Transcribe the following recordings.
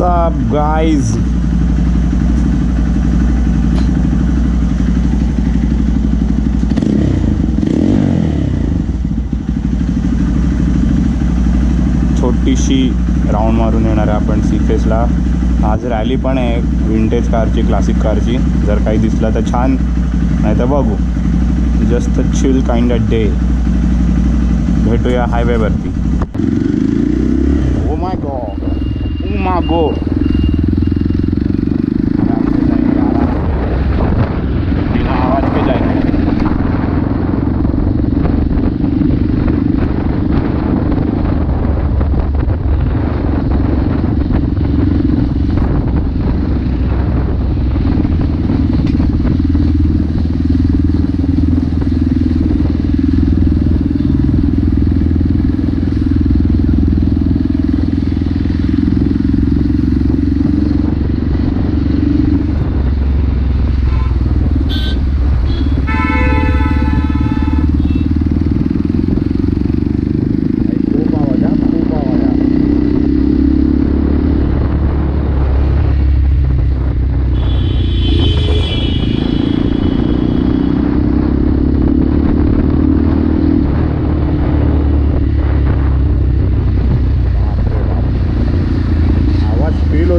up guys? छोटीशी round मारून येणार आहे आपण सी फेसला आज रॅली पण आहे विंटेज कारची क्लासिक कारची जर काही दिसलं तर छान. नाही तर बघू. Just chill kind a day भेटूया हायवेवरती ओ माय गॉड ओ मा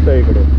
आवाज इकडे.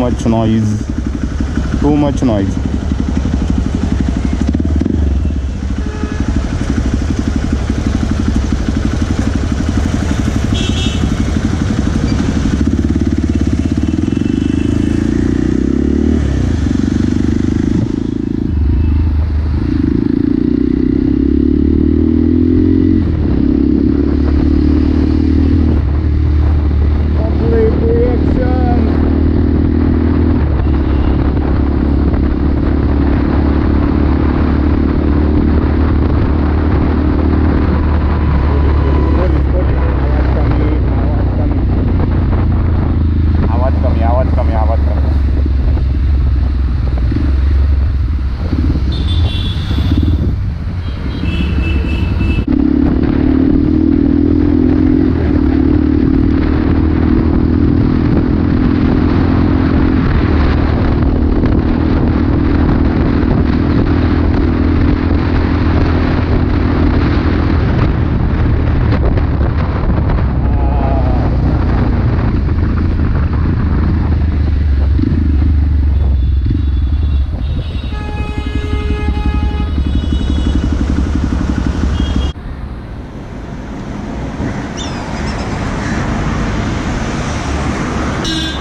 Much noise. Too much noise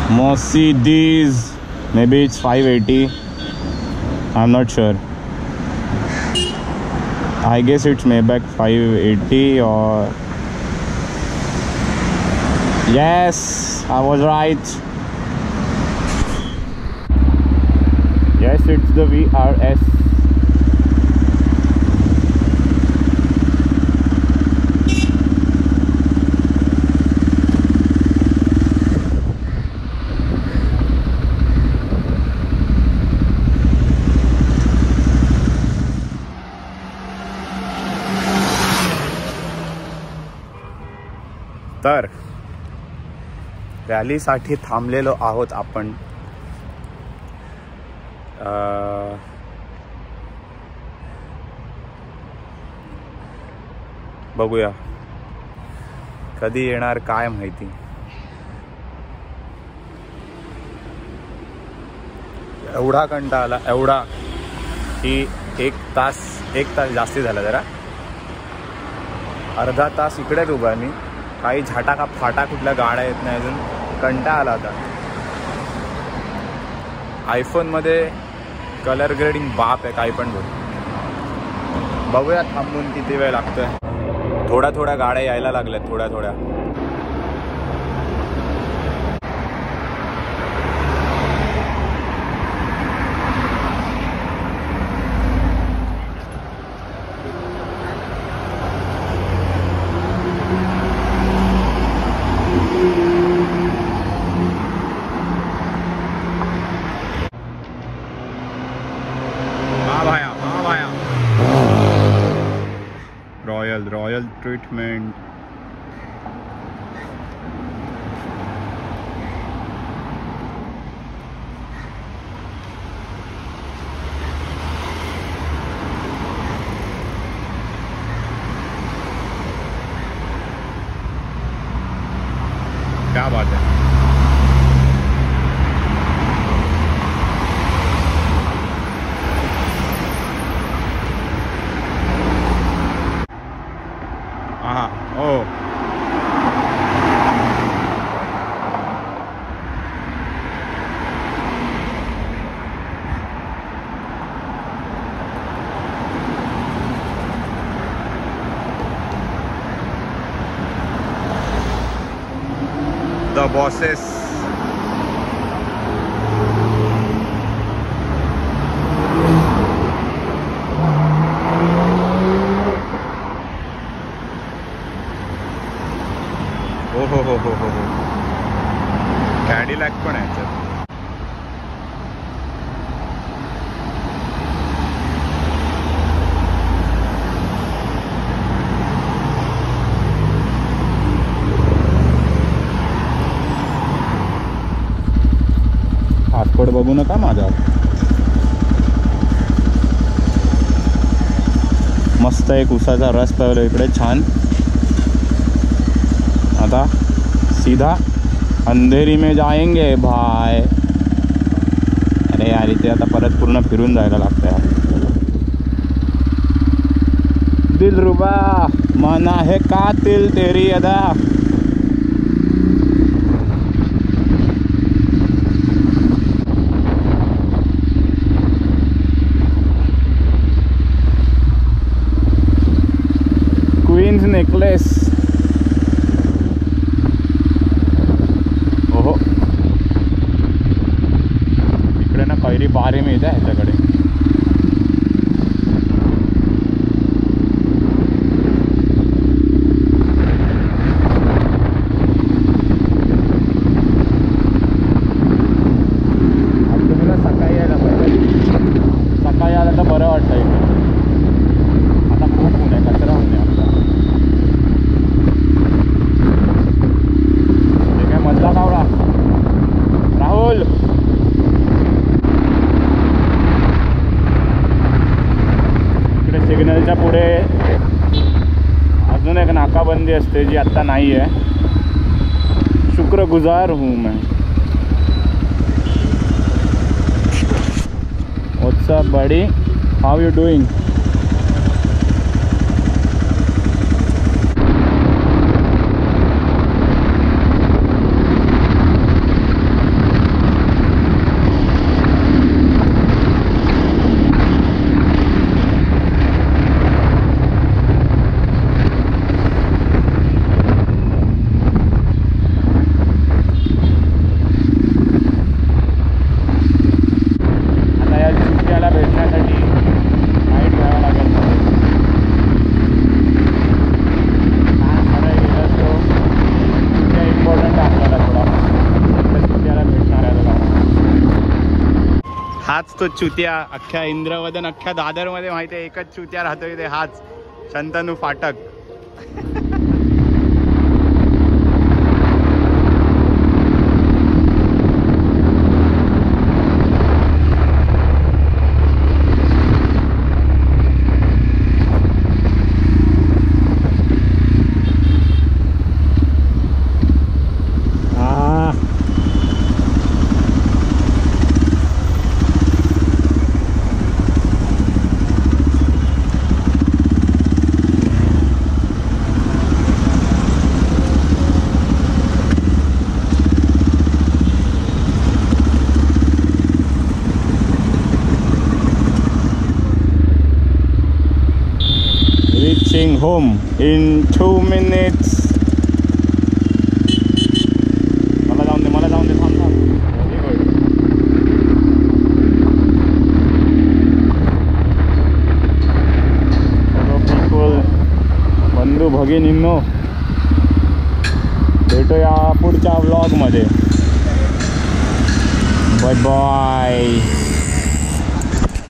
Mercedes. Maybe it's 580. I'm not sure. I guess it's Maybach 580 or. Yes, I was right. Yes, it's the VRS. तर रॅलीसाठी थांबलेलो आहोत आपण. बघूया. कधी येणार काय माहिती. एवढा कंटा आला एवढा की एक तास एक तास जास्ती झाला जरा. अर्धा तास इकडेच उभा मी. काही झाटा का फाटा कुठल्या गाड्या येत नाही अजून. कंटा आला आता. आयफोनमध्ये कलर ग्रेडिंग बाप आहे काही पण बोल. बघूया थांबून किती वेळ लागतोय. थोड्या थोड्या गाड्या यायला लागल्यात थोड्या थोड्या. royal treatment. The bosses. बघू नका माझ्या मस्त एक उसाचा रस पाहिला इकडे छान. आता सीधा अंधेरी में जाएंगे भाई. अरे यार इथे आता परत पूर्ण फिरून जायला लागतं यार. दिल रुबा मना है कातिल तेरी अदा. darles एक नाकाबंदी असते जी आत्ता नाही आहे शुक्रगुजार हूँ मैं। What's up, buddy? How you हाच तो चुत्या अख्ख्या इंद्रवदन अख्ख्या दादरमध्ये माहिती आहे एकच चुत्या राहतो इथे हाच. शंतनू फाटक. home in two minutes मला जाऊन दे मला जाऊन दे थांब थांब Very good. Hello people, बंधू भगिनींनो भेटूया पुढच्या व्लॉगमध्ये बाय बाय